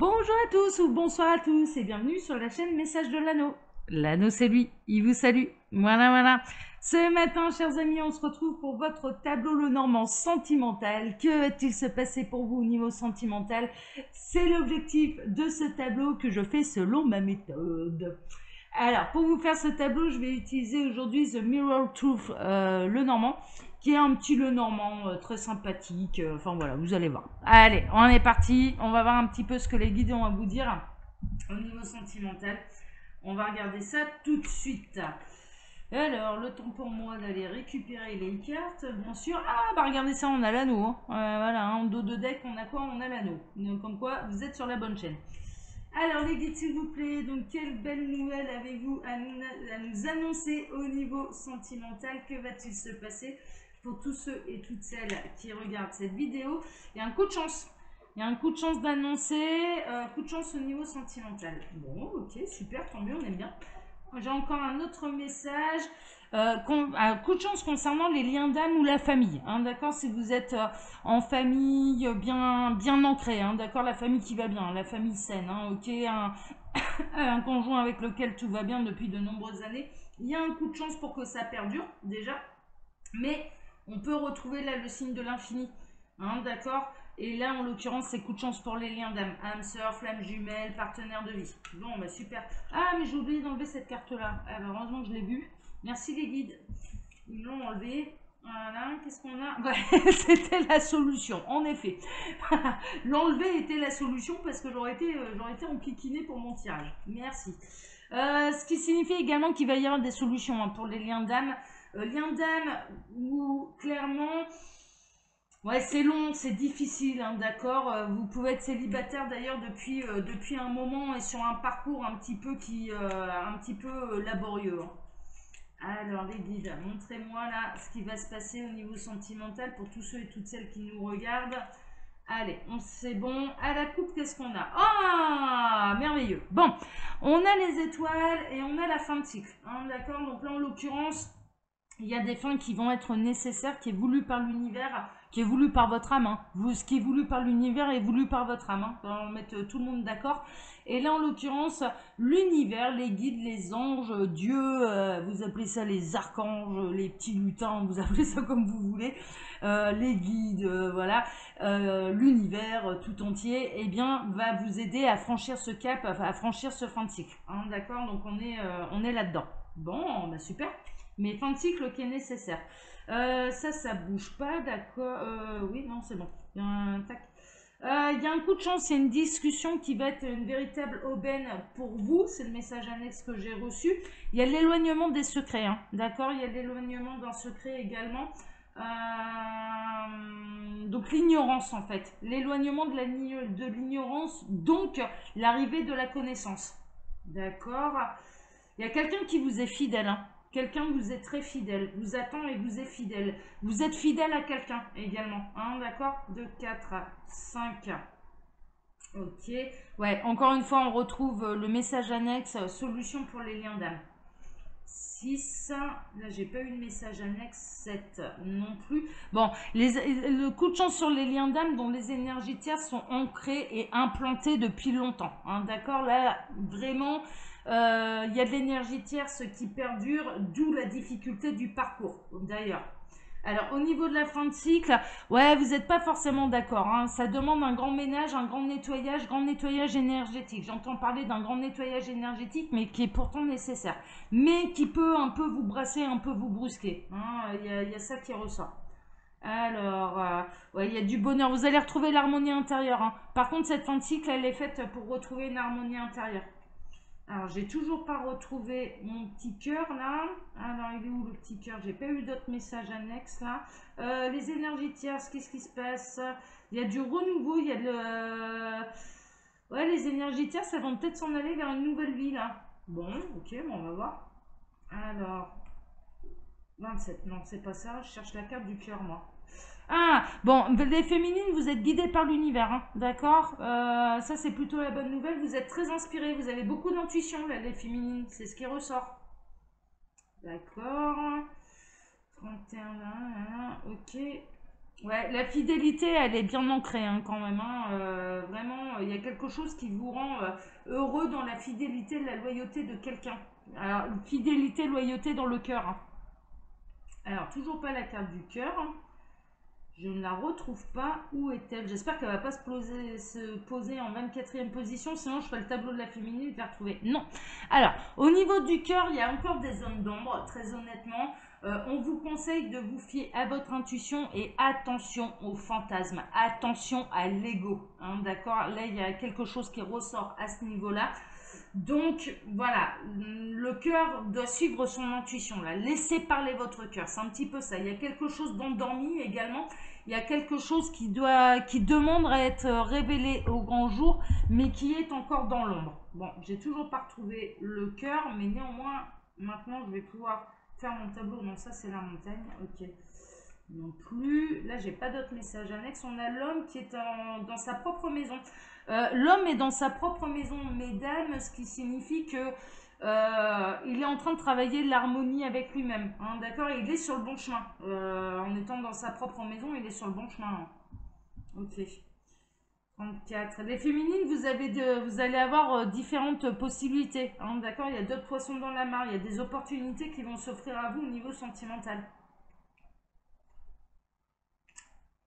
Bonjour à tous ou bonsoir à tous et bienvenue sur la chaîne Message de l'Anneau. L'anneau c'est lui, il vous salue. Voilà, voilà. Ce matin, chers amis, on se retrouve pour votre tableau le normand sentimental. Que va-t-il se passer pour vous au niveau sentimental? C'est l'objectif de ce tableau que je fais selon ma méthode. Alors, pour vous faire ce tableau, je vais utiliser aujourd'hui The Mirror Truth, euh, le normand, qui est un petit le normand euh, très sympathique. euh, enfin voilà, vous allez voir. Allez, on est parti. On va voir un petit peu ce que les guides ont à vous dire au niveau sentimental. On va regarder ça tout de suite. Alors, le temps pour moi d'aller récupérer les cartes, bien sûr. Ah, bah regardez ça, on a l'anneau. hein. Euh, voilà, hein, en dos de deck, on a quoi? On a l'anneau. Donc, comme quoi, vous êtes sur la bonne chaîne. Alors, les guides, s'il vous plaît, donc, quelle belle nouvelle avez-vous à nous, à nous annoncer au niveau sentimental? Que va-t-il se passer? Pour tous ceux et toutes celles qui regardent cette vidéo Il y a un coup de chance. Il y a un coup de chance d'annoncer, euh, coup de chance au niveau sentimental. Bon, ok, super, tant mieux, on aime bien. J'ai encore un autre message. Euh, un coup de chance concernant les liens d'âme ou la famille. hein, d'accord Si vous êtes euh, en famille bien, bien ancrée, hein, d'accord La famille qui va bien, la famille saine, hein, ok un, un conjoint avec lequel tout va bien depuis de nombreuses années. Il y a un coup de chance pour que ça perdure, déjà. Mais on peut retrouver là le signe de l'infini. hein, d'accord? Et là, en l'occurrence, c'est coup de chance pour les liens d'âme. âme sœur, flamme jumelle, partenaire de vie. Bon, bah super. Ah, mais j'ai oublié d'enlever cette carte-là. Ah, bah, heureusement que je l'ai vue. Merci les guides. Ils l'ont enlevé. Voilà, qu'est-ce qu'on a? Ouais, C'était la solution, en effet. L'enlever était la solution parce que j'aurais été, euh, j'aurais été enquiquinée pour mon tirage. Merci. Euh, ce qui signifie également qu'il va y avoir des solutions hein, pour les liens d'âme. Euh, liens d'âme où clairement Ouais, c'est long, c'est difficile, hein, d'accord. Euh, Vous pouvez être célibataire d'ailleurs depuis, euh, depuis un moment et sur un parcours un petit peu qui, un petit peu laborieux. hein. Alors les guides, montrez-moi là ce qui va se passer au niveau sentimental pour tous ceux et toutes celles qui nous regardent. Allez, on c'est bon. À la coupe, qu'est-ce qu'on a? Ah, merveilleux. Bon, on a les étoiles et on a la fin de cycle. hein, d'accord. Donc là, en l'occurrence, il y a des fins qui vont être nécessaires, qui est voulu par l'univers qui est voulu par votre âme. hein. Ce qui est voulu par l'univers est voulu par votre âme. Hein. On va mettre euh, tout le monde d'accord. Et là, en l'occurrence, l'univers, les guides, les anges, Dieu, euh, vous appelez ça les archanges, les petits lutins, vous appelez ça comme vous voulez, euh, les guides, voilà, l'univers tout entier, eh bien, va vous aider à franchir ce cap, à franchir ce fin de cycle. hein, D'accord Donc, on est, est là-dedans. Bon, bah super. Mais fin de cycle qui est nécessaire. Euh, ça, ça bouge pas, d'accord. Euh, oui, non, c'est bon. Il y a un tac. Euh, il y a un coup de chance, il y a une discussion qui va être une véritable aubaine pour vous. C'est le message annexe que j'ai reçu. Il y a l'éloignement des secrets, hein. d'accord Il y a l'éloignement d'un secret également. Euh, donc l'ignorance en fait, l'éloignement de l'ignorance, donc l'arrivée de la connaissance. D'accord Il y a quelqu'un qui vous est fidèle, hein. Quelqu'un vous est très fidèle, vous attend et vous est fidèle. Vous êtes fidèle à quelqu'un également, hein, d'accord? 2, 4, 5. Ok. Ouais, encore une fois, on retrouve euh, le message annexe, euh, solution pour les liens d'âme. 6. Là, j'ai pas eu de message annexe. 7 non plus. Bon, le coup de chance sur les liens d'âme dont les énergies tierces sont ancrées et implantées depuis longtemps. hein, d'accord? Là, vraiment, euh, il y a de l'énergie tierce qui perdure, d'où la difficulté du parcours, d'ailleurs. Alors, au niveau de la fin de cycle, ouais, vous n'êtes pas forcément d'accord. hein. Ça demande un grand ménage, un grand nettoyage, grand nettoyage énergétique. J'entends parler d'un grand nettoyage énergétique, mais qui est pourtant nécessaire. Mais qui peut un peu vous brasser, un peu vous brusquer. hein. Il y, a, ça qui ressort. Alors, euh, il y a du bonheur. Vous allez retrouver l'harmonie intérieure. hein. Par contre, cette fin de cycle, elle est faite pour retrouver une harmonie intérieure. Alors, j'ai toujours pas retrouvé mon petit cœur là. Alors, il est où le petit cœur? J'ai pas eu d'autres messages annexes là. Euh, les énergies tierces, qu'est-ce qui se passe? Il y a du renouveau, il y a de. le- Ouais, les énergies tierces, elles vont peut-être s'en aller vers une nouvelle vie là. Bon, ok, bon, on va voir. Alors. 27, non, c'est pas ça. Je cherche la carte du cœur moi. Ah, bon, les féminines, vous êtes guidées par l'univers, hein, d'accord Euh, Ça, c'est plutôt la bonne nouvelle. Vous êtes très inspirées, vous avez beaucoup d'intuition, les féminines. C'est ce qui ressort. D'accord. 31, là, là, ok. Ouais, la fidélité, elle est bien ancrée, hein, quand même. hein. Euh, vraiment, il y a quelque chose qui vous rend euh, heureux dans la fidélité, la loyauté de quelqu'un. Alors, fidélité, loyauté dans le cœur. Alors, toujours pas la carte du cœur. Je ne la retrouve pas. Où est-elle? J'espère qu'elle ne va pas se poser, se poser en 24e position. Sinon, je ferai le tableau de la féminine et la retrouver. Non. Alors, au niveau du cœur, il y a encore des zones d'ombre, très honnêtement. Euh, on vous conseille de vous fier à votre intuition et attention aux fantasmes. Attention à l'ego. Hein, D'accord? Là, il y a quelque chose qui ressort à ce niveau-là. Donc voilà, le cœur doit suivre son intuition. Là. Laissez parler votre cœur, c'est un petit peu ça. Il y a quelque chose d'endormi également. Il y a quelque chose qui, doit, qui demande à être révélé au grand jour, mais qui est encore dans l'ombre. Bon, j'ai toujours pas retrouvé le cœur, mais néanmoins, maintenant, je vais pouvoir faire mon tableau. Non, ça, c'est la montagne. Ok. Non plus. Là, j'ai pas d'autres messages annexes. On a l'homme qui est dans sa propre maison. Euh, l'homme est dans sa propre maison, mesdames, ce qui signifie que euh, il est en train de travailler l'harmonie avec lui-même. Hein, D'accord Il est sur le bon chemin. Euh, en étant dans sa propre maison, il est sur le bon chemin. Ok. 34. Les féminines, vous allez avoir différentes possibilités. Hein, D'accord Il y a d'autres poissons dans la mare. Il y a des opportunités qui vont s'offrir à vous au niveau sentimental.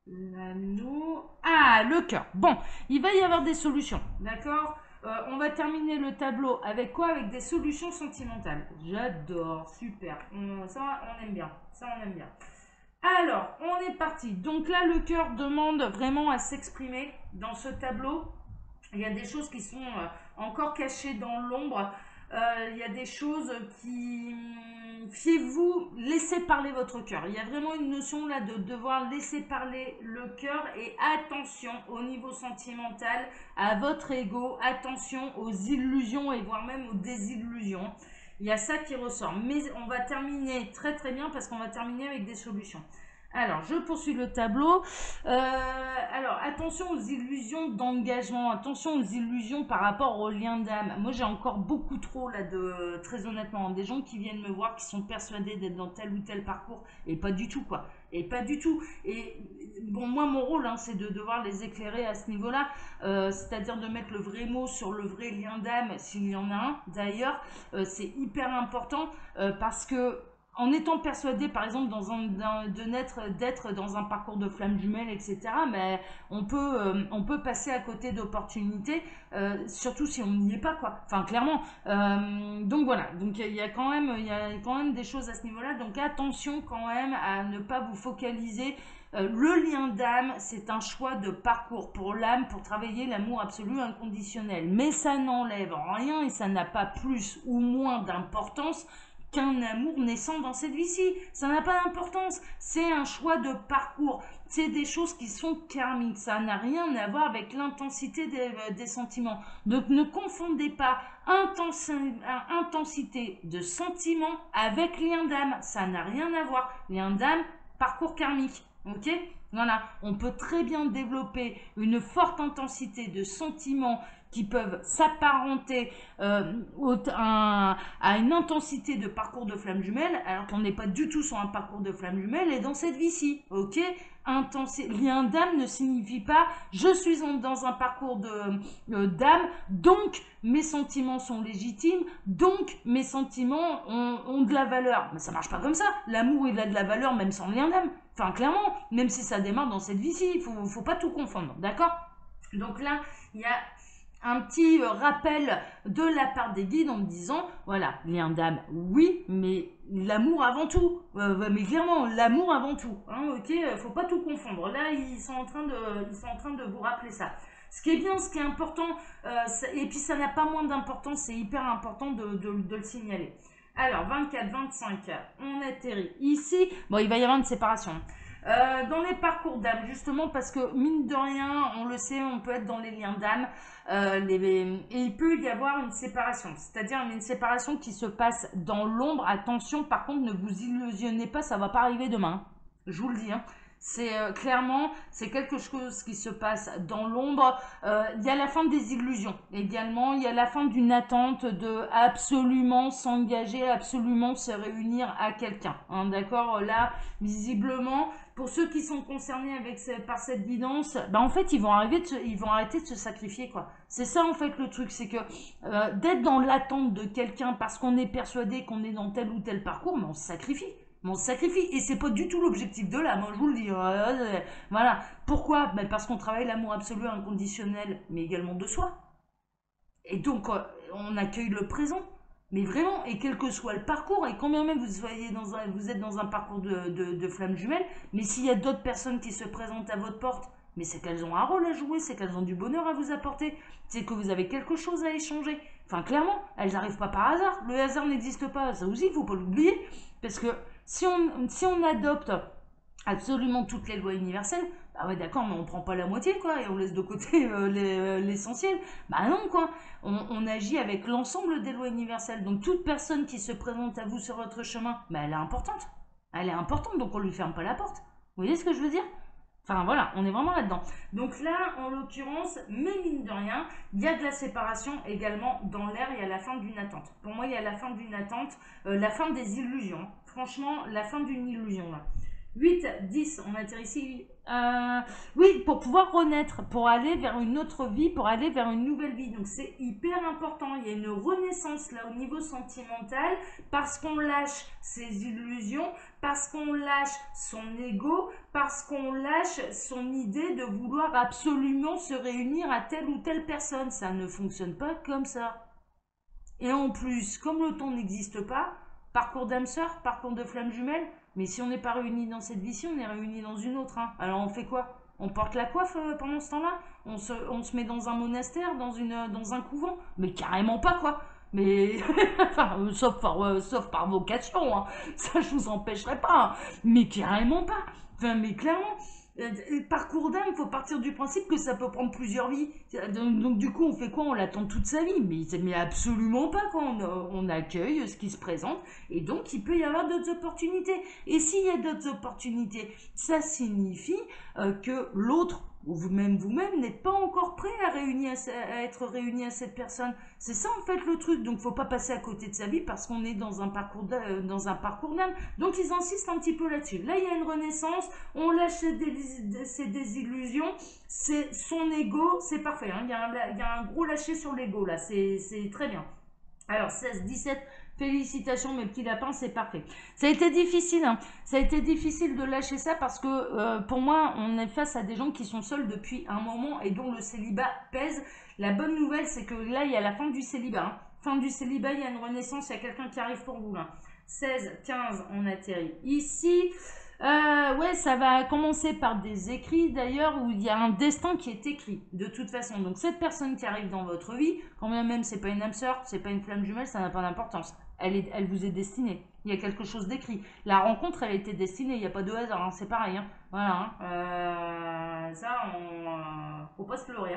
L'anneau. Ah, le cœur. Bon, il va y avoir des solutions. D'accord? Euh, On va terminer le tableau avec quoi? Avec des solutions sentimentales. J'adore, super. ça, on aime bien. Ça, on aime bien. Alors, on est parti. Donc là, le cœur demande vraiment à s'exprimer dans ce tableau. Il y a des choses qui sont euh, encore cachées dans l'ombre. Euh, il y a des choses qui... Fiez-vous, laissez parler votre cœur. Il y a vraiment une notion là de devoir laisser parler le cœur et attention au niveau sentimental, à votre ego, attention aux illusions et voire même aux désillusions. Il y a ça qui ressort. Mais on va terminer très très bien parce qu'on va terminer avec des solutions. Alors, je poursuis le tableau. Euh, alors, attention aux illusions d'engagement, attention aux illusions par rapport aux liens d'âme. Moi, j'ai encore beaucoup trop, là, de, très honnêtement, des gens qui viennent me voir, qui sont persuadés d'être dans tel ou tel parcours, et pas du tout, quoi. Et pas du tout. Et bon, moi, mon rôle, hein, c'est de devoir les éclairer à ce niveau-là, euh, c'est-à-dire de mettre le vrai mot sur le vrai lien d'âme, s'il y en a un. D'ailleurs, euh, c'est hyper important parce que en étant persuadé, par exemple, de naître, d'être dans un parcours de flamme jumelle, etc., mais on peut, euh, on peut passer à côté d'opportunités, euh, surtout si on n'y est pas, quoi. Enfin, clairement. Euh, donc voilà. Donc il y a quand même, il y a quand même des choses à ce niveau-là. Donc attention quand même à ne pas vous focaliser. le lien d'âme, c'est un choix de parcours pour l'âme, pour travailler l'amour absolu inconditionnel. Mais ça n'enlève rien et ça n'a pas plus ou moins d'importance qu'un amour naissant dans cette vie-ci. Ça n'a pas d'importance. C'est un choix de parcours. C'est des choses qui sont karmiques. Ça n'a rien à voir avec l'intensité des, euh, sentiments. Donc ne confondez pas intensité de sentiments avec lien d'âme. Ça n'a rien à voir. Lien d'âme, parcours karmique. Ok? Voilà. On peut très bien développer une forte intensité de sentiments qui peuvent s'apparenter euh, à une intensité de parcours de flamme jumelle, alors qu'on n'est pas du tout sur un parcours de flamme jumelle, et dans cette vie-ci, ok? Lien d'âme ne signifie pas je suis dans un parcours euh, d'âme, donc mes sentiments sont légitimes, donc mes sentiments ont, de la valeur. Mais ça marche pas comme ça. L'amour, il a de la valeur même sans lien d'âme. Enfin, clairement, même si ça démarre dans cette vie-ci, il faut, faut pas tout confondre, d'accord? Donc là, il y a un petit euh, rappel de la part des guides en me disant, voilà, lien d'âme, oui, mais l'amour avant tout. Euh, mais clairement, l'amour avant tout. Hein, ok, faut pas tout confondre. Là, ils sont en train de vous rappeler ça. Ce qui est bien, ce qui est important, et puis ça n'a pas moins d'importance, c'est hyper important de, le signaler. Alors, 24, 25, on atterrit ici. Bon, il va y avoir une séparation. Euh, dans les parcours d'âme, justement, parce que mine de rien, on le sait, on peut être dans les liens d'âme, euh, et il peut y avoir une séparation, c'est-à-dire une séparation qui se passe dans l'ombre. Attention, par contre, ne vous illusionnez pas, ça va pas arriver demain. Je vous le dis. Hein. C'est euh, clairement, c'est quelque chose qui se passe dans l'ombre. Euh, il y a la fin des illusions également. Il y a la fin d'une attente de absolument s'engager, absolument se réunir à quelqu'un. Hein, D'accord? Là, visiblement, pour ceux qui sont concernés avec par cette guidance, bah en fait, ils vont, arriver ils vont arrêter de se sacrifier, quoi. C'est ça, en fait, le truc, c'est que euh, d'être dans l'attente de quelqu'un parce qu'on est persuadé qu'on est dans tel ou tel parcours, mais on se sacrifie. On se sacrifie. Et c'est pas du tout l'objectif de l'âme, je vous le dis. voilà. Pourquoi? Ben Parce qu'on travaille l'amour absolu, inconditionnel, mais également de soi. Et donc, euh, on accueille le présent. Mais vraiment, et quel que soit le parcours, et combien même vous, soyez dans un, vous êtes dans un parcours de, de, de flamme jumelle, mais s'il y a d'autres personnes qui se présentent à votre porte, mais c'est qu'elles ont un rôle à jouer, c'est qu'elles ont du bonheur à vous apporter, c'est que vous avez quelque chose à échanger. Enfin, clairement, elles n'arrivent pas par hasard. Le hasard n'existe pas, ça aussi, il faut pas l'oublier. Parce que si on, adopte absolument toutes les lois universelles, bah ouais d'accord, mais on prend pas la moitié quoi, et on laisse de côté euh, euh, l'essentiel. bah non quoi, on, agit avec l'ensemble des lois universelles. Donc toute personne qui se présente à vous sur votre chemin, bah elle est importante. Elle est importante, donc on lui ferme pas la porte. Vous voyez ce que je veux dire? Enfin voilà, on est vraiment là-dedans. Donc là, en l'occurrence, mais mine de rien, il y a de la séparation également dans l'air, il y a la fin d'une attente. Pour moi, il y a la fin d'une attente, euh, la fin des illusions. Franchement, la fin d'une illusion là. 8, 10, on atterrit ici. Euh, oui, pour pouvoir renaître, pour aller vers une autre vie, pour aller vers une nouvelle vie. Donc c'est hyper important. Il y a une renaissance là au niveau sentimental parce qu'on lâche ses illusions, parce qu'on lâche son ego, parce qu'on lâche son idée de vouloir absolument se réunir à telle ou telle personne. Ça ne fonctionne pas comme ça. Et en plus, comme le temps n'existe pas, parcours d'âme sœur, parcours de flamme jumelle, mais si on n'est pas réunis dans cette vie-ci, on est réunis dans une autre. Hein. Alors on fait quoi? On porte la coiffe euh, pendant ce temps-là? On se, met dans un monastère, dans, une, dans un couvent? Mais carrément pas quoi mais enfin, euh, sauf par, euh, sauf par vocation, hein. ça je vous empêcherai pas, hein. mais carrément pas. Enfin, mais clairement, euh, parcours d'âme, il faut partir du principe que ça peut prendre plusieurs vies. Donc, du coup, on fait quoi? On l'attend toute sa vie Mais, mais absolument pas quand on, accueille ce qui se présente. Et donc, il peut y avoir d'autres opportunités. Et s'il y a d'autres opportunités, ça signifie euh, que l'autre ou vous-même vous-même n'êtes pas encore prêt à, être réuni à cette personne. C'est ça en fait le truc. Donc faut pas passer à côté de sa vie parce qu'on est dans un parcours euh, dans un parcours d'âme. Donc ils insistent un petit peu là-dessus. Là il y a une renaissance, on lâche ses, désillusions, c'est son ego, c'est parfait. Hein. Il, y a un, y a un gros lâcher sur l'ego là, c'est très bien. Alors 16, 17, Félicitations mes petits lapins, c'est parfait. Ça a été difficile, hein. ça a été difficile de lâcher ça parce que euh, pour moi, on est face à des gens qui sont seuls depuis un moment et dont le célibat pèse. La bonne nouvelle, c'est que là, il y a la fin du célibat. Hein. Fin du célibat, il y a une renaissance, il y a quelqu'un qui arrive pour vous. Là. 16, 15, on atterrit ici. Euh, ouais, ça va commencer par des écrits d'ailleurs où il y a un destin qui est écrit de toute façon. Donc cette personne qui arrive dans votre vie, quand même même c'est pas une âme sœur, c'est pas une flamme jumelle, ça n'a pas d'importance. Elle, vous est destinée. Il y a quelque chose d'écrit. La rencontre, elle été destinée. Il n'y a pas de hasard. Hein, c'est pareil. Hein. Voilà. Hein. Euh, ça, on, euh, faut pas se pleurer.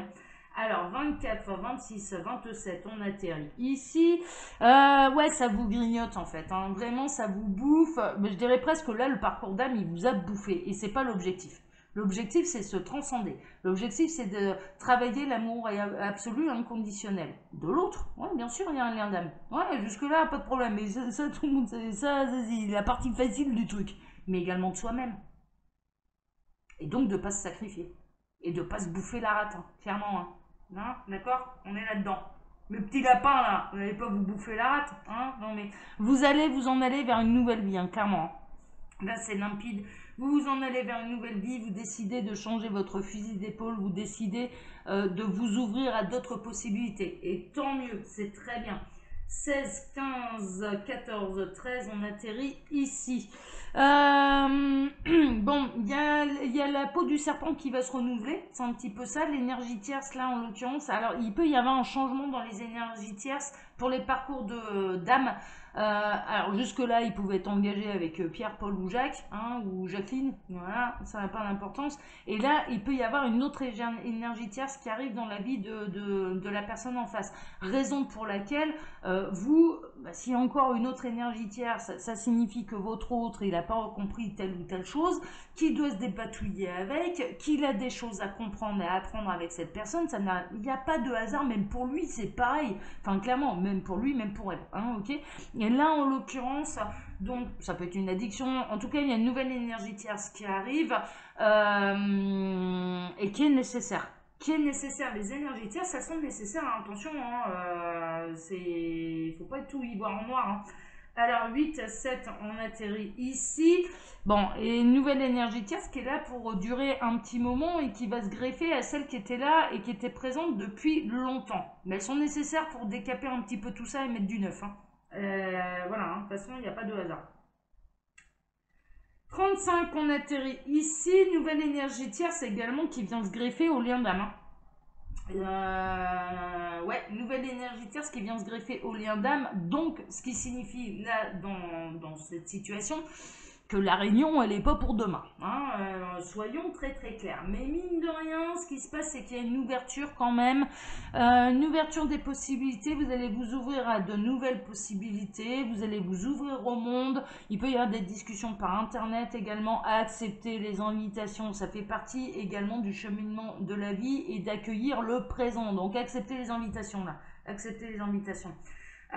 Alors, 24, 26, 27, on atterrit ici. Euh, ouais, ça vous grignote en fait. Vraiment, ça vous bouffe. Mais je dirais presque là, le parcours d'âme, il vous a bouffé. Et c'est pas l'objectif. L'objectif, c'est se transcender. L'objectif, c'est de travailler l'amour absolu, inconditionnel. De l'autre, ouais, bien sûr, il y a un lien d'âme. Ouais, jusque-là, pas de problème. Mais ça, tout le monde, ça, c'est la partie facile du truc. Mais également de soi-même. Et donc, de pas se sacrifier. Et de pas se bouffer la rate, hein, clairement. Hein. Hein, d'accord On est là-dedans. Le petit lapin, là, vous n'allez pas vous bouffer la rate, hein Non, mais vous allez vous en aller vers une nouvelle vie, hein, clairement. Là, c'est limpide. Vous vous en allez vers une nouvelle vie, vous décidez de changer votre fusil d'épaule, vous décidez euh, de vous ouvrir à d'autres possibilités. Et tant mieux, c'est très bien. 16, 15, 14, 13, on atterrit ici. Euh, bon, il y a, la peau du serpent qui va se renouveler, c'est un petit peu ça, l'énergie tierce là en l'occurrence. Alors il peut y avoir un changement dans les énergies tierces pour les parcours d'âme. Euh, alors jusque-là, il pouvait être engagé avec euh, Pierre, Paul ou Jacques, hein, ou Jacqueline, voilà, ça n'a pas d'importance. Et là, il peut y avoir une autre énergie tierce qui arrive dans la vie de, de, la personne en face. Raison pour laquelle vous bah, a encore une autre énergie tierce, ça, signifie que votre autre, il n'a pas compris telle ou telle chose, qu'il doit se dépatouiller avec, qu'il a des choses à comprendre et à apprendre avec cette personne. Ça il n'y a pas de hasard, même pour lui, c'est pareil. Enfin, clairement, même pour lui, même pour elle. Hein, et là, en l'occurrence, donc, ça peut être une addiction. En tout cas, il y a une nouvelle énergie tierce qui arrive euh, et qui est nécessaire qui est nécessaire. Les énergies tierces, elles sont nécessaires, hein. attention, hein, euh, c'est... faut pas tout y voir en noir. Hein. Alors 8, 7, on atterrit ici. Bon, et une nouvelle énergie tierce qui est là pour durer un petit moment et qui va se greffer à celle qui était là et qui était présente depuis longtemps. Mais elles sont nécessaires pour décaper un petit peu tout ça et mettre du neuf. Euh, voilà, de toute façon, il n'y a pas de hasard. 35, on atterrit ici. Nouvelle énergie tierce également qui vient se greffer au lien d'âme. Hein. Euh, ouais, nouvelle énergie tierce qui vient se greffer au lien d'âme. Donc, ce qui signifie là, dans cette situation, que la réunion, elle n'est pas pour demain. Hein, euh, soyons très très clairs. Mais mine de rien, ce qui se passe, c'est qu'il y a une ouverture quand même. Euh, une ouverture des possibilités. Vous allez vous ouvrir à de nouvelles possibilités. Vous allez vous ouvrir au monde. Il peut y avoir des discussions par Internet également. À accepter les invitations. Ça fait partie également du cheminement de la vie et d'accueillir le présent. Donc accepter les invitations là. Accepter les invitations.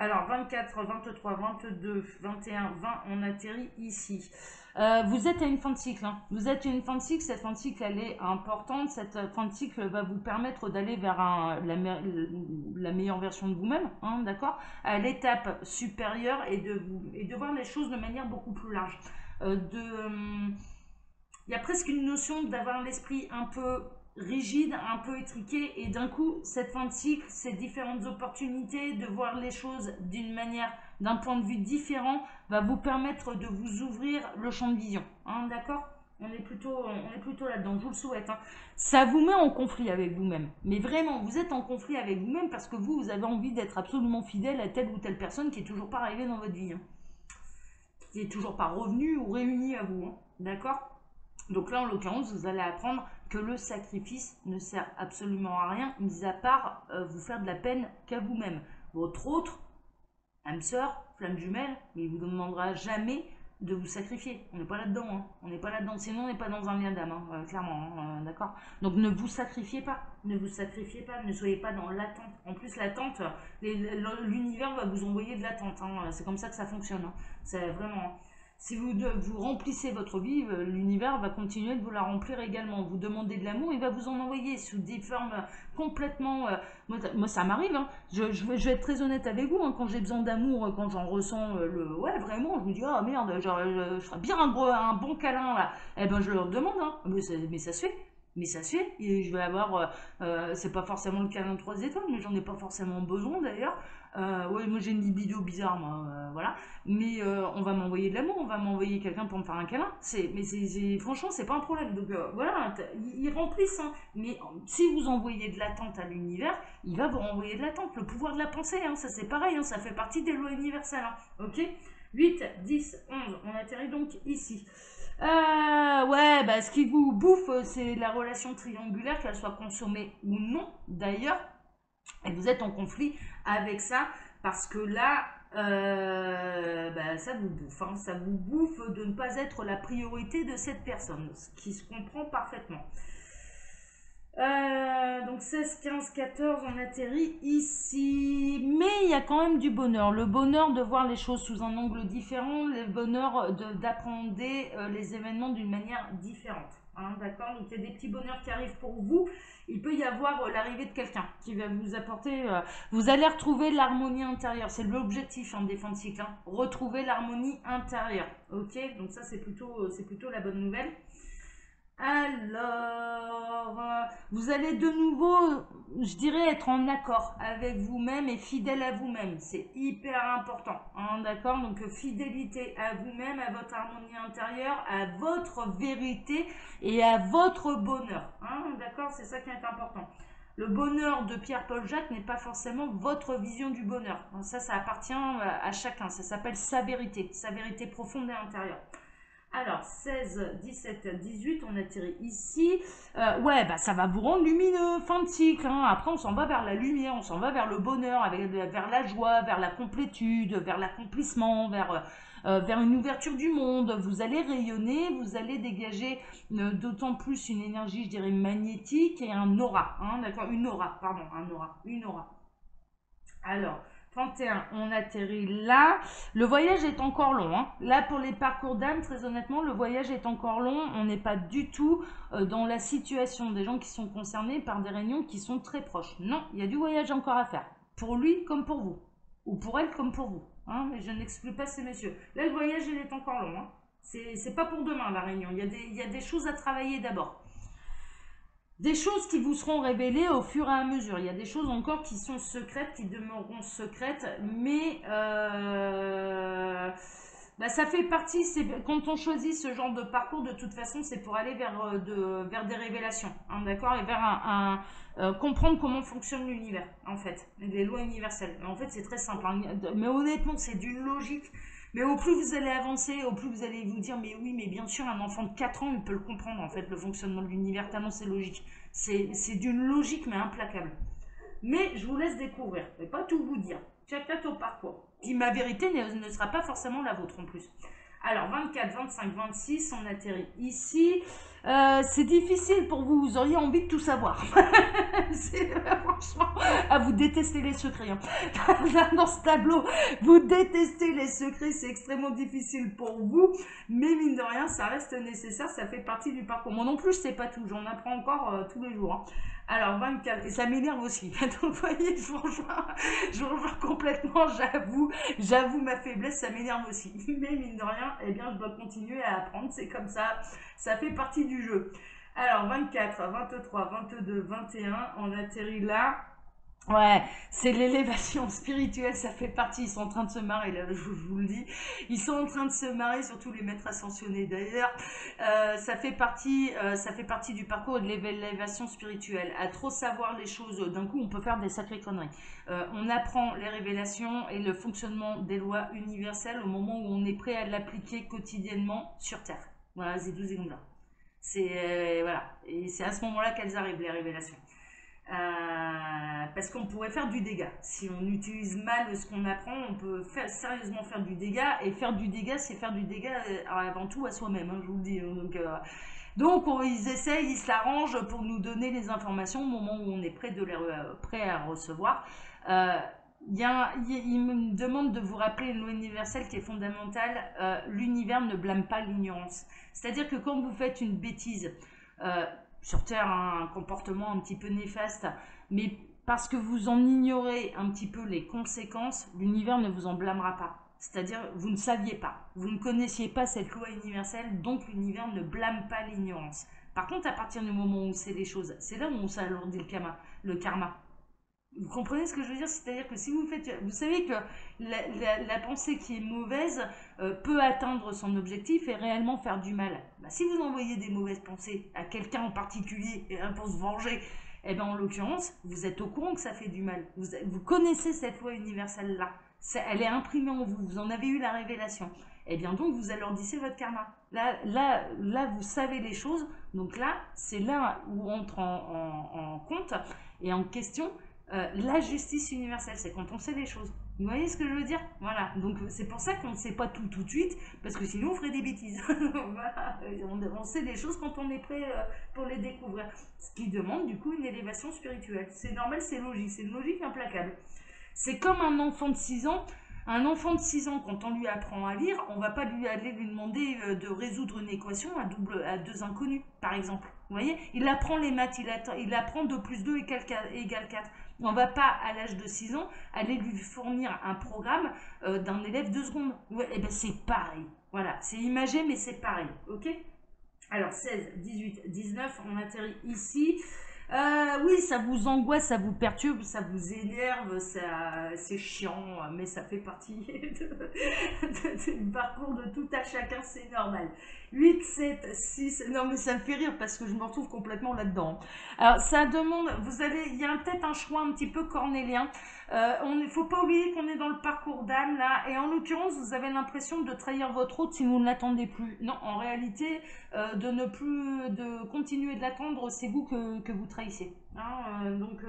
Alors, 24, 23, 22, 21, 20, on atterrit ici. Euh, vous êtes à une fin de cycle. Hein. Vous êtes à une fin de cycle. Cette fin de cycle, elle est importante. Cette fin de cycle va vous permettre d'aller vers la, meilleure version de vous-même, hein, d'accord? À l'étape supérieure et de, voir les choses de manière beaucoup plus large. Euh, hum, il y a presque une notion d'avoir l'esprit un peu rigide, un peu étriqué, et d'un coup, cette fin de cycle, ces différentes opportunités de voir les choses d'une manière, d'un point de vue différent, va vous permettre de vous ouvrir le champ de vision. Hein, D'accord? On est plutôt, on est plutôt là-dedans, je vous le souhaite. Hein. Ça vous met en conflit avec vous-même. Mais vraiment, vous êtes en conflit avec vous-même parce que vous, vous avez envie d'être absolument fidèle à telle ou telle personne qui est toujours pas arrivée dans votre vie. Hein. Qui est toujours pas revenue ou réunie à vous. D'accord? Donc là, en l'occurrence, vous allez apprendre que le sacrifice ne sert absolument à rien, mis à part euh, vous faire de la peine qu'à vous-même. Votre autre, âme sœur, flamme jumelle, il vous demandera jamais de vous sacrifier. On n'est pas là-dedans, hein. on n'est pas là-dedans. Sinon, on n'est pas dans un lien d'âme, hein, euh, clairement, hein, euh, d'accord Donc, ne vous sacrifiez pas, ne vous sacrifiez pas, ne soyez pas dans l'attente. En plus, l'attente, l'univers va vous envoyer de l'attente. C'est comme ça que ça fonctionne. C'est vraiment... Si vous, remplissez votre vie, euh, l'univers va continuer de vous la remplir également. Vous demandez de l'amour, il va vous en envoyer sous des formes complètement... Euh, moi, ça m'arrive, hein. je, vais, être très honnête avec vous, hein. quand j'ai besoin d'amour, euh, quand j'en ressens le... Ouais, vraiment, je me dis, ah merde, je, je, bien un, un, bon câlin, là. Eh ben, je leur demande, hein. mais, mais ça se fait mais ça se fait. Et je vais avoir, c'est pas forcément le câlin de 3 étoiles, mais j'en ai pas forcément besoin d'ailleurs. Euh, moi j'ai une libido bizarre, moi, euh, voilà. Mais euh, on va m'envoyer de l'amour, on va m'envoyer quelqu'un pour me faire un câlin. C'est, mais c'est, franchement, c'est pas un problème. Donc voilà, ils remplissent. Hein. Mais si vous envoyez de l'attente à l'univers, il va vous renvoyer de l'attente. Le pouvoir de la pensée, hein, ça c'est pareil, hein, ça fait partie des lois universelles. Hein. ok? 8, 10, 11, on atterrit donc ici. Ouais, bah, ce qui vous bouffe, c'est la relation triangulaire, qu'elle soit consommée ou non, d'ailleurs. Et vous êtes en conflit avec ça parce que là, euh, bah, ça vous bouffe. Hein. ça vous bouffe de ne pas être la priorité de cette personne, ce qui se comprend parfaitement. Euh, donc 16, 15, 14, on atterrit ici. Mais il y a quand même du bonheur. Le bonheur de voir les choses sous un angle différent, le bonheur d'apprendre euh, les événements d'une manière différente. Hein, D'accord? Donc il y a des petits bonheurs qui arrivent pour vous il peut y avoir euh, l'arrivée de quelqu'un qui va vous apporter... Vous allez retrouver l'harmonie intérieure. C'est l'objectif en défense cycle. Hein. Retrouver l'harmonie intérieure. Ok? Donc ça, c'est plutôt, c'est plutôt la bonne nouvelle. Alors, vous allez de nouveau, je dirais, être en accord avec vous-même et fidèle à vous-même. C'est hyper important, hein, d'accord? Donc, fidélité à vous-même, à votre harmonie intérieure, à votre vérité et à votre bonheur. Hein, d'accord? C'est ça qui est important. Le bonheur de Pierre-Paul Jacques n'est pas forcément votre vision du bonheur. Ça, ça appartient à chacun. Ça s'appelle sa vérité, sa vérité profonde et intérieure. Alors, 16, 17, 18, on atterrit ici. Euh, ouais, bah ça va vous rendre lumineux, fin de cycle. Après, on s'en va vers la lumière, on s'en va vers le bonheur, avec, vers la joie, vers la complétude, vers l'accomplissement, vers, euh, vers une ouverture du monde. Vous allez rayonner, vous allez dégager euh, d'autant plus une énergie, je dirais, magnétique et un aura. Hein, D'accord Une aura, pardon, un aura, une aura. Alors, 31, on atterrit là. Le voyage est encore long. Hein. Là, pour les parcours d'âme, très honnêtement, le voyage est encore long. On n'est pas du tout euh, dans la situation des gens qui sont concernés par des réunions qui sont très proches. Non, il y a du voyage encore à faire. Pour lui comme pour vous. Ou pour elle comme pour vous. Hein. Mais je n'exclus pas ces messieurs. Là, le voyage, il est encore long. Hein. C'est pas pour demain, la réunion. Il y il y a des choses à travailler d'abord des choses qui vous seront révélées au fur et à mesure. Il y a des choses encore qui sont secrètes, qui demeureront secrètes, mais euh, bah, ça fait partie, quand on choisit ce genre de parcours, de toute façon, c'est pour aller vers, euh, des révélations, hein, d'accord? Et vers euh, comprendre comment fonctionne l'univers, en fait, les lois universelles. En fait, c'est très simple, hein. mais honnêtement, c'est d'une logique mais au plus vous allez avancer, au plus vous allez vous dire, mais oui, mais bien sûr, un enfant de 4 ans, il peut le comprendre, en fait, le fonctionnement de l'univers, tellement c'est logique. C'est d'une logique, mais implacable. Mais je vous laisse découvrir, je vais pas tout vous dire. Chacun au parcours. Puis ma vérité ne sera pas forcément la vôtre en plus. Alors, 24, 25, 26, on atterrit ici. Euh, c'est difficile pour vous, vous auriez envie de tout savoir. franchement, à vous détester les secrets. Hein. Dans ce tableau, vous détestez les secrets, c'est extrêmement difficile pour vous, mais mine de rien, ça reste nécessaire, ça fait partie du parcours. Moi non plus, je sais pas tout, j'en apprends encore euh, tous les jours. Hein. Alors, 24, et ça m'énerve aussi. Donc, vous voyez, je vous rejoins, je rejoins complètement, j'avoue, j'avoue ma faiblesse, ça m'énerve aussi. Mais mine de rien, eh bien, je dois continuer à apprendre, c'est comme ça, ça fait partie du jeu. Alors, 24, 23, 22, 21, on atterrit là. Ouais, c'est l'élévation spirituelle, ça fait partie. Ils sont en train de se marrer, là, je, vous le dis. Ils sont en train de se marrer, surtout les maîtres ascensionnés d'ailleurs. Euh, ça fait partie, euh, ça fait partie du parcours de l'élévation spirituelle. À trop savoir les choses, d'un coup, on peut faire des sacrées conneries. Euh, on apprend les révélations et le fonctionnement des lois universelles au moment où on est prêt à l'appliquer quotidiennement sur Terre. Voilà, c'est tout là. C'est voilà, c'est à ce moment-là qu'elles arrivent les révélations. Euh, parce qu'on pourrait faire du dégât. Si on utilise mal ce qu'on apprend, on peut faire, sérieusement faire du dégât. Et faire du dégât, c'est faire du dégât euh, avant tout à soi-même, hein, je vous le dis. Hein. Donc, euh, donc ils essayent, ils s'arrangent pour nous donner les informations au moment où on est prêt, de les, prêt à recevoir. Il, me demande de vous rappeler une loi universelle qui est fondamentale. L'univers ne blâme pas l'ignorance. C'est-à-dire que quand vous faites une bêtise, sur Terre un comportement un petit peu néfaste, mais parce que vous en ignorez un petit peu les conséquences, l'univers ne vous en blâmera pas. C'est-à-dire, vous ne saviez pas, vous ne connaissiez pas cette loi universelle, donc l'univers ne blâme pas l'ignorance. Par contre, à partir du moment où sait les choses, c'est là où on s'alourdit. Le karma. Vous comprenez ce que je veux dire? C'est-à-dire que si vous faites... Vous savez que la, pensée qui est mauvaise euh, peut atteindre son objectif et réellement faire du mal. Bah, si vous envoyez des mauvaises pensées à quelqu'un en particulier pour se venger, eh bien en l'occurrence, vous êtes au courant que ça fait du mal. Vous, connaissez cette loi universelle-là. Elle est imprimée en vous. Vous en avez eu la révélation. Eh bien donc, vous alourdissez votre karma. Là, là, là vous savez les choses. Donc là, c'est là où entre en, en compte et en question euh, la justice universelle, c'est quand on sait les choses. Vous voyez ce que je veux dire? Voilà. Donc c'est pour ça qu'on ne sait pas tout tout de suite, parce que sinon on ferait des bêtises. on, sait les choses quand on est prêt euh, pour les découvrir. Ce qui demande du coup une élévation spirituelle. C'est normal, c'est logique, c'est une logique implacable. C'est comme un enfant de 6 ans. Un enfant de 6 ans, quand on lui apprend à lire, on va pas lui aller lui demander euh, de résoudre une équation à, double, à deux inconnus, par exemple. Vous voyez? Il apprend les maths, il, il apprend 2 plus 2 égale 4. On ne va pas, à l'âge de 6 ans, aller lui fournir un programme euh, d'un élève de seconde. Ouais, eh ben c'est pareil. Voilà, c'est imagé, mais c'est pareil. Ok? Alors, 16, 18, 19, on atterrit ici. Euh, oui, ça vous angoisse, ça vous perturbe, ça vous énerve, ça, c'est chiant, mais ça fait partie du parcours de tout à chacun, c'est normal. 8, 7, 6, non mais ça me fait rire parce que je me retrouve complètement là-dedans. Alors ça demande, vous allez, il y a peut-être un choix un petit peu cornélien. Euh, il ne faut pas oublier qu'on est dans le parcours d'âme là, et en l'occurrence vous avez l'impression de trahir votre hôte si vous ne l'attendez plus. Non, en réalité, euh, de ne plus, de continuer de l'attendre, c'est vous que, vous trahissez. Hein. Euh, donc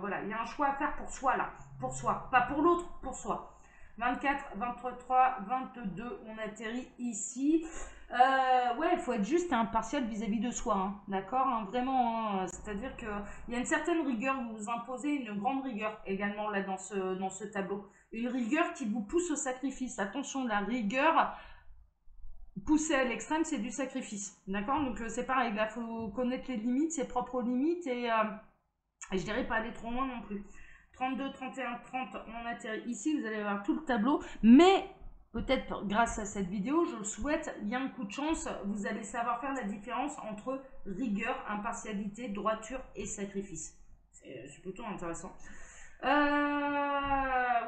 voilà, il y a un choix à faire pour soi là, pour soi, pas pour l'autre, pour soi. 24, 23, 22, on atterrit ici. Euh, ouais, il faut être juste et impartial vis-à-vis de soi, hein. d'accord hein, Vraiment, hein. c'est-à-dire qu'il y a une certaine rigueur, vous vous imposez une grande rigueur également là dans ce, tableau. Une rigueur qui vous pousse au sacrifice. Attention, la rigueur poussée à l'extrême, c'est du sacrifice, d'accord Donc euh, c'est pareil, il faut connaître les limites, ses propres limites, et, euh, et je dirais pas aller trop loin non plus. 32, 31, 30, on atterrit ici, vous allez voir tout le tableau, mais peut-être grâce à cette vidéo, je le souhaite, un coup de chance, vous allez savoir faire la différence entre rigueur, impartialité, droiture et sacrifice. C'est plutôt intéressant. Euh,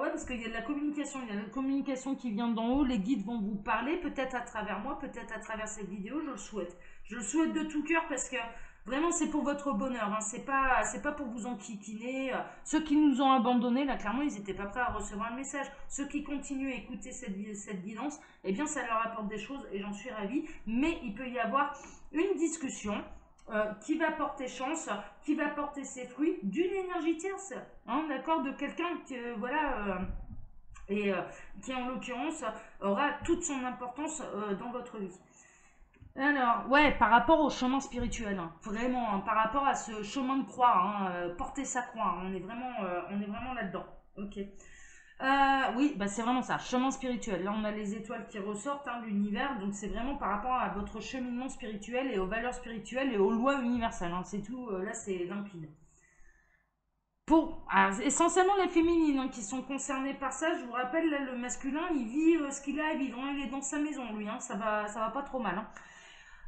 ouais, parce qu'il y a de la communication, il y a de la communication qui vient d'en haut, les guides vont vous parler, peut-être à travers moi, peut-être à travers cette vidéo, je le souhaite. Je le souhaite de tout cœur parce que Vraiment, c'est pour votre bonheur. Hein. C'est pas, c'est pas pour vous enquiquiner. Ceux qui nous ont abandonnés, là, clairement, ils n'étaient pas prêts à recevoir un message. Ceux qui continuent à écouter cette, cette guidance, eh bien, ça leur apporte des choses et j'en suis ravie. Mais il peut y avoir une discussion euh, qui va porter chance, qui va porter ses fruits d'une énergie tierce, hein, d'accord, de quelqu'un qui, euh, voilà, euh, et qui en l'occurrence aura toute son importance dans votre vie. Alors, ouais, par rapport au chemin spirituel, hein, vraiment, hein, par rapport à ce chemin de croix, hein, euh, porter sa croix, on est vraiment, euh, on est vraiment là-dedans. Ok. Euh, oui, bah c'est vraiment ça, chemin spirituel. Là, on a les étoiles qui ressortent, l'univers, donc c'est vraiment par rapport à votre cheminement spirituel et aux valeurs spirituelles et aux lois universelles. c'est tout, là, c'est limpide. Pour, essentiellement les féminines qui sont concernées par ça, je vous rappelle, là, le masculin, il vit ce qu'il a, il, vit, il est dans sa maison, lui, ça va, ça va pas trop mal.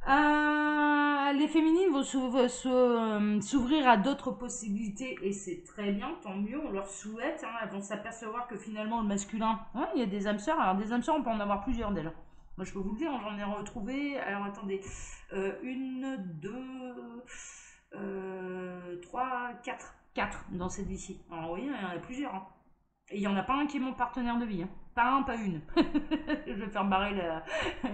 Euh, les féminines vont euh, s'ouvrir à d'autres possibilités et c'est très bien, tant mieux, on leur souhaite. Hein, elles vont s'apercevoir que finalement le masculin, hein, il y a des âmes sœurs. Alors des âmes sœurs, on peut en avoir plusieurs déjà. Moi je peux vous le dire, j'en ai retrouvé. Alors attendez, euh, une, deux, trois, quatre. Quatre dans cette vie-ci. Alors vous voyez, il y en a plusieurs. Hein. Et il n'y en a pas un qui est mon partenaire de vie. Hein. Pas un, pas une. je vais faire barrer la,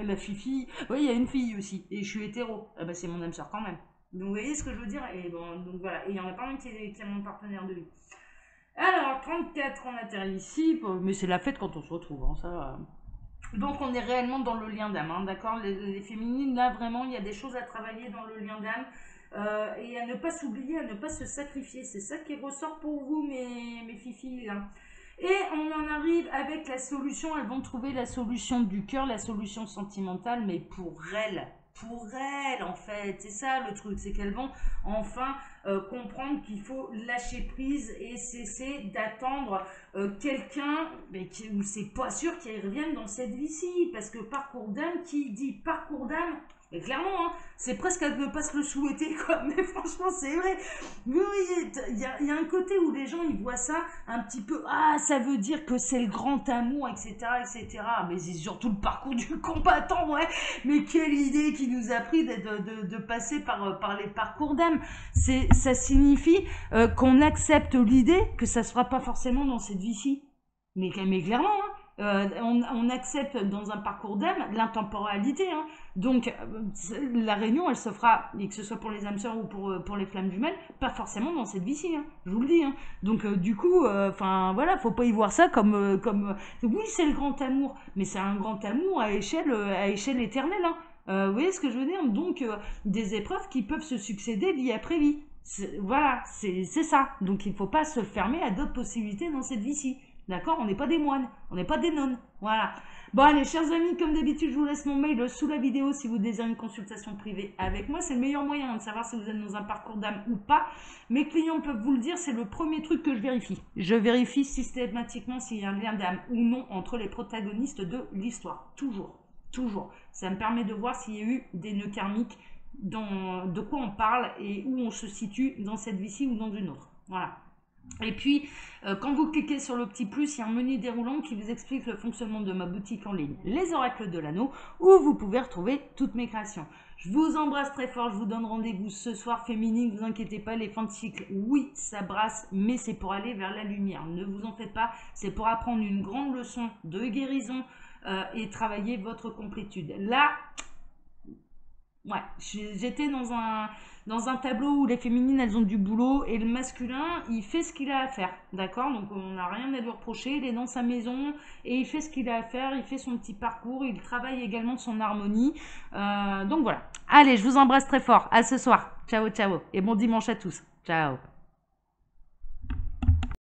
la fifi. Oui, il y a une fille aussi. Et je suis hétéro. Ah bah, c'est mon âme sœur quand même. Donc vous voyez ce que je veux dire? Et bon, donc voilà. Il n'y en a pas un qui est, mon partenaire de vie. Alors, 34, on atterrit ici. Mais c'est la fête quand on se retrouve. Hein, ça. Donc on est réellement dans le lien d'âme, hein, d'accord? Les, féminines, là vraiment, il y a des choses à travailler dans le lien d'âme. Euh, et à ne pas s'oublier, à ne pas se sacrifier. C'est ça qui ressort pour vous, mes, mes. Et on en arrive avec la solution, elles vont trouver la solution du cœur, la solution sentimentale, mais pour elles, pour elles en fait. C'est ça le truc, c'est qu'elles vont enfin euh, comprendre qu'il faut lâcher prise et cesser d'attendre euh, quelqu'un, mais où c'est pas sûr qu'il revienne dans cette vie-ci. Parce que parcours d'âme, qui dit parcours d'âme, et clairement, hein, c'est presque à ne pas se le souhaiter, quoi. Mais franchement, c'est vrai. Oui, il y a, un côté où les gens, ils voient ça un petit peu, ah, ça veut dire que c'est le grand amour, etc., etc. Mais c'est surtout le parcours du combattant, ouais. Mais quelle idée qui nous a pris de, de, passer par, par les parcours d'âme. Ça signifie euh, qu'on accepte l'idée que ça ne sera pas forcément dans cette vie-ci. Mais, mais clairement, hein, euh, on, accepte dans un parcours d'âme l'intemporalité. Hein. Donc euh, la réunion, elle se fera, et que ce soit pour les âmes sœurs ou pour, euh, pour les flammes jumelles, pas forcément dans cette vie-ci. Hein. je vous le dis. Hein. Donc du coup, enfin voilà, faut pas y voir ça comme comme oui c'est le grand amour, mais c'est un grand amour à échelle à échelle éternelle. vous voyez ce que je veux dire? Donc des épreuves qui peuvent se succéder vie après vie. Voilà, c'est ça. Donc il ne faut pas se fermer à d'autres possibilités dans cette vie-ci. D'accord? On n'est pas des moines, on n'est pas des nonnes. Voilà. Bon, allez, chers amis, comme d'habitude, je vous laisse mon mail sous la vidéo si vous désirez une consultation privée avec moi. C'est le meilleur moyen de savoir si vous êtes dans un parcours d'âme ou pas. Mes clients peuvent vous le dire, c'est le premier truc que je vérifie. Je vérifie systématiquement s'il y a un lien d'âme ou non entre les protagonistes de l'histoire. Toujours. Toujours. Ça me permet de voir s'il y a eu des nœuds karmiques de quoi on parle et où on se situe dans cette vie-ci ou dans une autre. Voilà. Et puis, euh, quand vous cliquez sur le petit plus, il y a un menu déroulant qui vous explique le fonctionnement de ma boutique en ligne, les oracles de l'anneau, où vous pouvez retrouver toutes mes créations. Je vous embrasse très fort, je vous donne rendez-vous ce soir féminine, ne vous inquiétez pas, les fins de cycle, oui, ça brasse, mais c'est pour aller vers la lumière. Ne vous en faites pas, c'est pour apprendre une grande leçon de guérison euh, et travailler votre complétude. Là, ouais, j'étais dans un dans un tableau où les féminines, elles ont du boulot et le masculin, il fait ce qu'il a à faire. D'accord? Donc on n'a rien à lui reprocher. Il est dans sa maison et il fait ce qu'il a à faire. Il fait son petit parcours. Il travaille également son harmonie. Euh, donc voilà. Allez, je vous embrasse très fort. À ce soir. Ciao, ciao. Et bon dimanche à tous. Ciao.